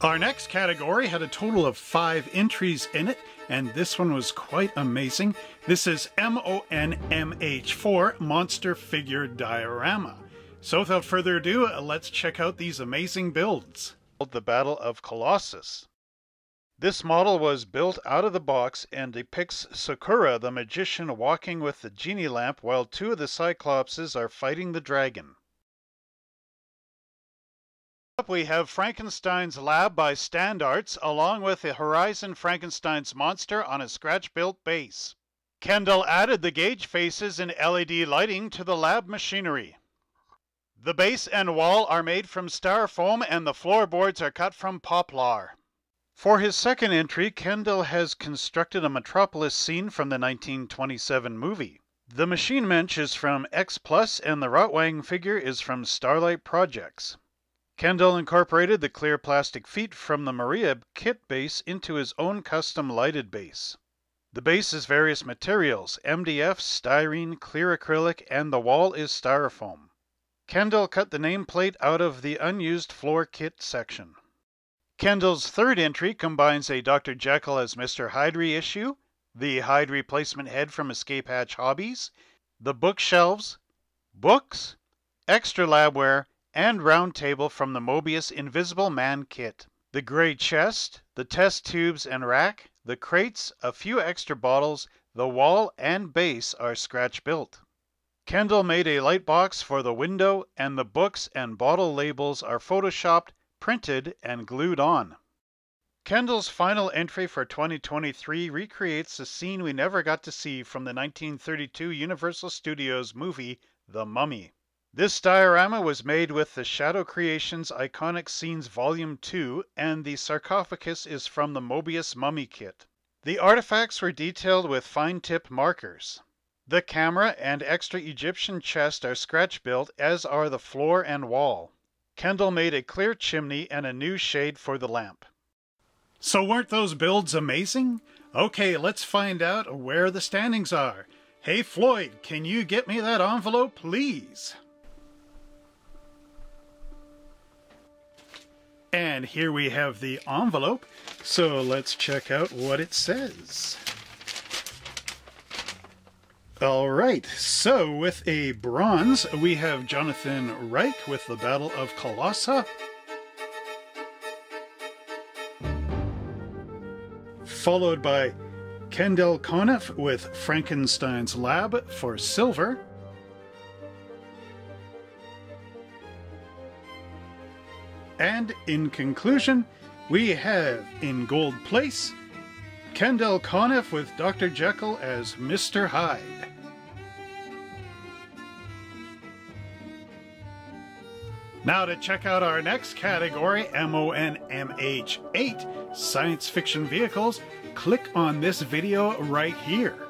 Our next category had a total of five entries in it, and this one was quite amazing. This is MONMH4 Monster Figure Diorama. So without further ado, let's check out these amazing builds. The Battle of Colossus. This model was built out of the box and depicts Sokurah the magician walking with the genie lamp while two of the Cyclopses are fighting the dragon. Up we have Frankenstein's Lab by StandArts along with the Horizon Frankenstein's monster on a scratch-built base. Kendall added the gauge faces and LED lighting to the lab machinery. The base and wall are made from styrofoam and the floorboards are cut from poplar. For his second entry, Kendall has constructed a Metropolis scene from the 1927 movie. The machine mensch is from X Plus and the Rotwang figure is from Starlight Projects. Kendall incorporated the clear plastic feet from the Maria kit base into his own custom lighted base. The base is various materials MDF, styrene, clear acrylic, and the wall is styrofoam. Kendall cut the nameplate out of the unused floor kit section. Kendall's third entry combines a Dr. Jekyll as Mr. Hyde reissue, the Hyde replacement head from Escape Hatch Hobbies, the bookshelves, books, extra labware, and round table from the Moebius Invisible Man kit. The gray chest, the test tubes and rack, the crates, a few extra bottles, the wall and base are scratch built. Kendall made a light box for the window and the books and bottle labels are photoshopped printed and glued on. Kendall's final entry for 2023 recreates a scene we never got to see from the 1932 Universal Studios movie The Mummy. This diorama was made with the Shadow Creations Iconic Scenes Volume 2 and the sarcophagus is from the Moebius Mummy Kit. The artifacts were detailed with fine tip markers. The camera and extra Egyptian chest are scratch built as are the floor and wall. Kendall made a clear chimney and a new shade for the lamp. So weren't those builds amazing? Okay, let's find out where the standings are. Hey Floyd, can you get me that envelope, please? And here we have the envelope, so let's check out what it says. All right, so with a bronze, we have Jonathan Reich with the Battle of Colossa. Followed by Kendall Conniff with Frankenstein's Lab for silver. And in conclusion, we have in gold place Kendall Conniff with Dr. Jekyll as Mr. Hyde. Now to check out our next category, MONMH8, Science Fiction Vehicles, click on this video right here.